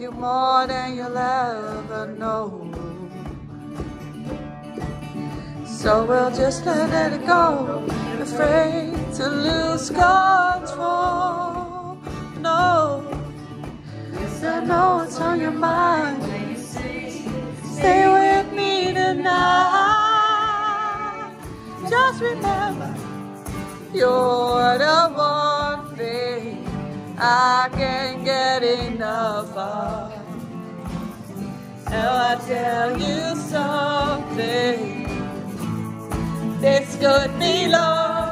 you more than you'll ever know. So we'll just let it go, afraid to lose control. No, yes, I know it's on your mind. Stay with me tonight. Just remember, you're the one I can't get enough of. Now I tell you something. This could be love.